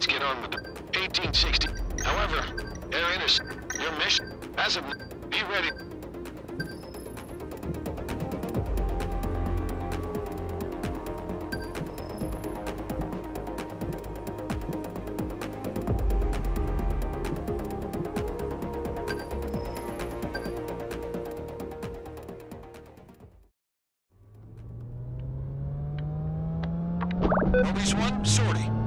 Let's get on with it. 1860. However, Air Innocent, your mission as of be ready. Always one, sortie.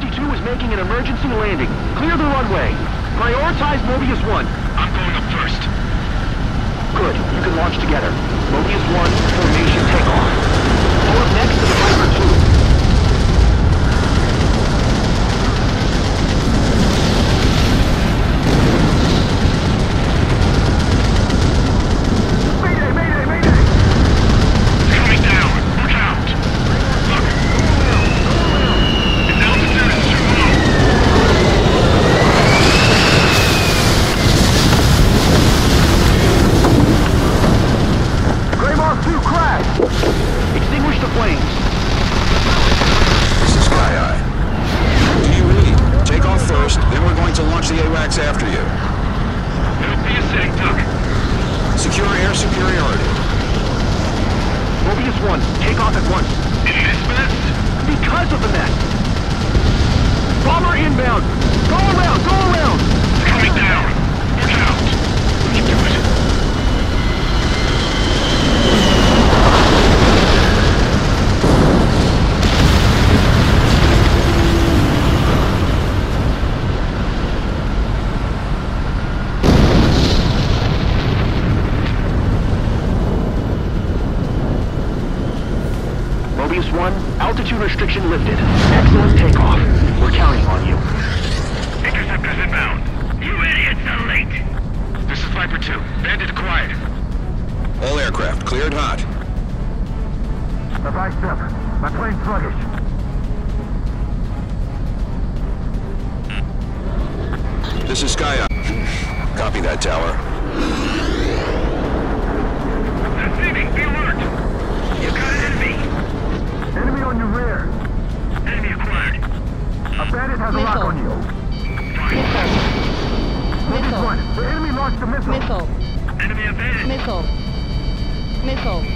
52 is making an emergency landing. Clear the runway. Prioritize Mobius 1. I'm going up first. Good. You can launch together. Mobius 1, formation takeoff. Go up next to the Viper. attacks after you. It'll be a sitting duck. Secure air superiority. Mobius 1, take off at once. In this mess? Because of the mess! Bomber inbound! Go This is Sky Eye. Copy that, Tower. Receiving, be alert! You've got an enemy! Enemy on your rear! Enemy acquired! A bandit has missile. a lock on you! Missile! Missile! One. The enemy launched a missile! Missile! Enemy abandoned! Missile! Missile!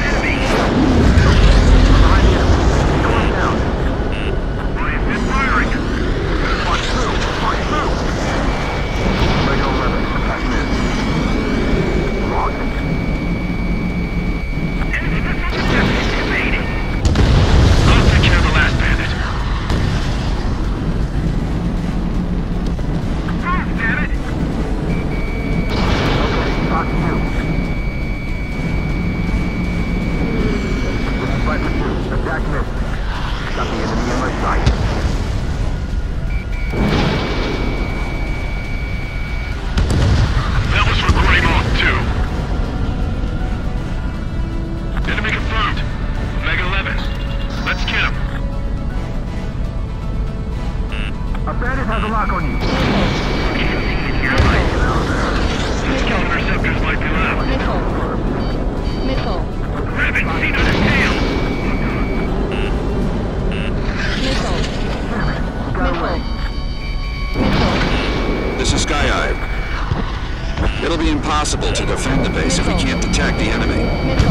It'll be impossible to defend the base if we can't detect the enemy. Missile.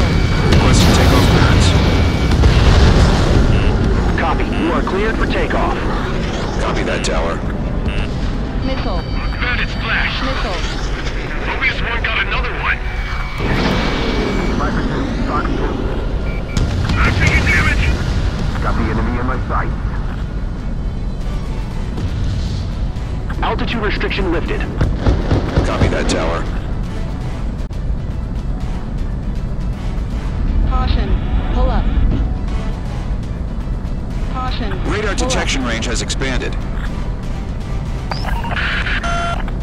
Requesting takeoff clearance. Copy. You are cleared for takeoff. Copy that tower. Missile. Bandits flash. Missile. Mobius 1 got another one. Viper 2, Fox 2. I'm taking damage. Got the enemy in my sight. Altitude restriction lifted. Copy that tower. Caution. Pull up. Caution. Radar Pull up. detection range has expanded.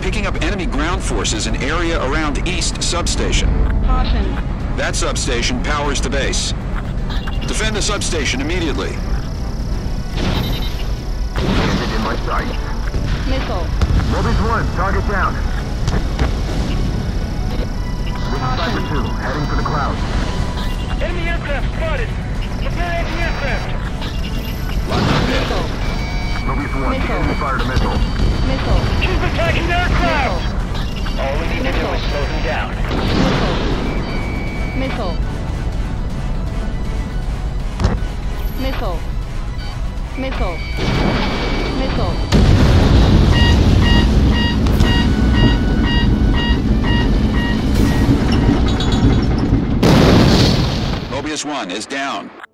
Picking up enemy ground forces in area around East Substation. Caution. That substation powers the base. Defend the substation immediately. Bandit in my sight. Missile. Mobius 1, target down. Viper 2, heading for the clouds. Enemy aircraft spotted. Prepare anti-aircraft. Missile. Mobius 1, Missile. enemy fired a missile. Missile. Keep attacking aircraft. Missile. All we need to do is slow them down. Missile. Missile. Missile. Missile. Mobius 1 is down.